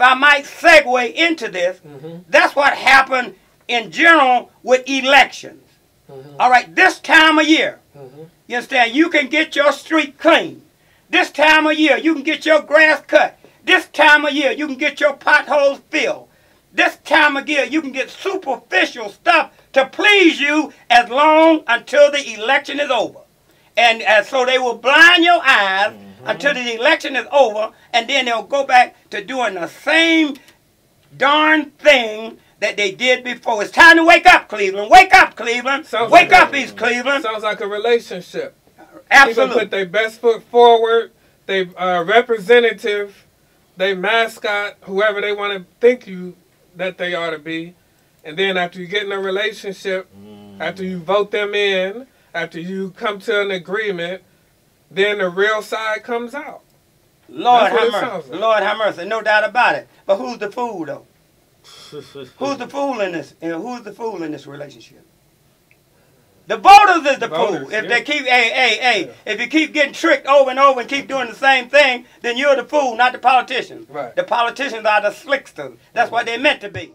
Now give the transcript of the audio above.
if I might segue into this, mm -hmm. that's what happened in general with elections. Mhm. All right, this time of year, Mhm. you understand, you can get your street clean. This time of year, you can get your grass cut. This time of year, you can get your potholes filled. This time of year, you can get superficial stuff to please you as long until the election is over. And uh, so they will blind your eyes until the election is over, and then they'll go back to doing the same darn thing that they did before. It's time to wake up, Cleveland. Wake up, Cleveland. Sounds wake like up, a- East Cleveland. Sounds like a relationship. People Absolutely. put their best foot forward. They uh, representative, they mascot, whoever they want to think you that they ought to be, and then after you get in a relationship, after you vote them in, after you come to an agreement, then the real side comes out. Lord That's have mercy. like. Lord have mercy. No doubt about it. But who's the fool though? Who's the fool in this? Know, who's the fool in this relationship? The voters is the Voters, fool. If yeah. they keep, hey, hey, hey, if you keep getting tricked over and over and keep doing the same thing, then you're the fool, not the politicians. Right. The politicians are the slicksters. That's what they're meant to be.